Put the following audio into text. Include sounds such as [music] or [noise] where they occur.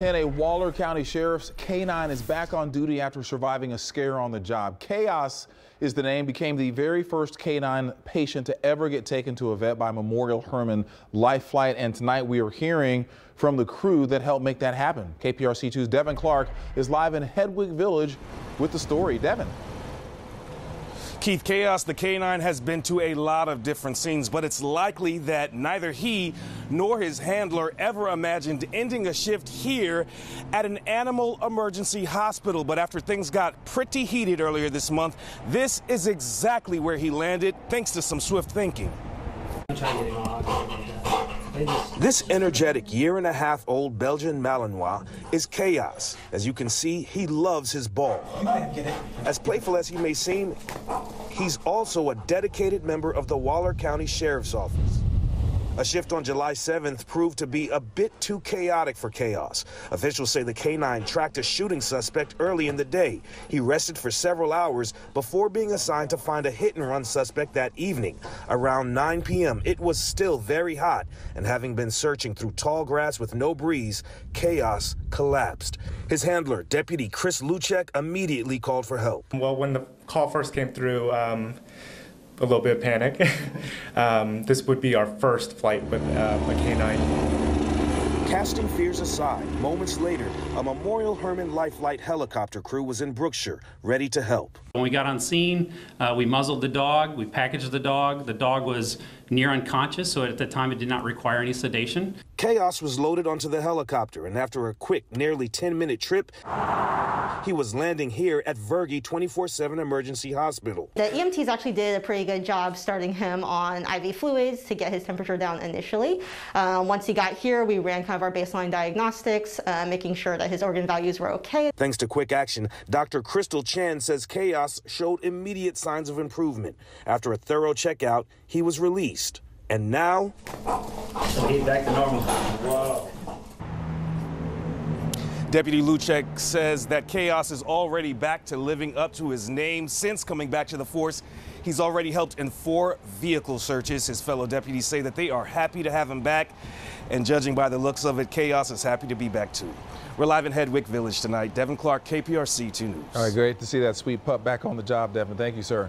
And a Waller County Sheriff's K-9 is back on duty after surviving a scare on the job. Chaos is the name, became the very first K-9 patient to ever get taken to a vet by Memorial Hermann Life Flight. And tonight we are hearing from the crew that helped make that happen. KPRC2's Devin Clark is live in Hedwig Village with the story. Devin. Keith Chaos, the K9, has been to a lot of different scenes, but it's likely that neither he nor his handler ever imagined ending a shift here at an animal emergency hospital. But after things got pretty heated earlier this month, this is exactly where he landed, thanks to some swift thinking. This energetic year and a half old Belgian Malinois is chaos. As you can see, he loves his ball. As playful as he may seem, he's also a dedicated member of the Waller County Sheriff's Office. A shift on July 7th proved to be a bit too chaotic for chaos. Officials say the K9 tracked a shooting suspect early in the day. He rested for several hours before being assigned to find a hit and run suspect that evening. Around 9 p.m., it was still very hot, and having been searching through tall grass with no breeze, chaos collapsed. His handler, Deputy Chris Luchek, immediately called for help. Well, when the call first came through, um, a little bit of panic. [laughs] um, this would be our first flight with uh, a K9. Casting fears aside, moments later, a Memorial Hermann Life Flight helicopter crew was in Brookshire, ready to help. When we got on scene, uh, we muzzled the dog, we packaged the dog. The dog was near unconscious, so at the time it did not require any sedation. Chaos was loaded onto the helicopter, and after a quick, nearly 10 minute trip, he was landing here at Vergy 24 7 Emergency Hospital. The EMTs actually did a pretty good job starting him on IV fluids to get his temperature down initially. Uh, once he got here, we ran kind of our baseline diagnostics, uh, making sure that his organ values were okay. Thanks to quick action, Dr. Crystal Chan says Chaos showed immediate signs of improvement. After a thorough checkout, he was released. And now. So he's back to normal. Whoa. Deputy Luchek says that Chaos is already back to living up to his name since coming back to the force. He's already helped in four vehicle searches. His fellow deputies say that they are happy to have him back. And judging by the looks of it, Chaos is happy to be back too. We're live in Hedwig Village tonight. Devin Clark, KPRC 2 News. All right, great to see that sweet pup back on the job, Devin. Thank you, sir.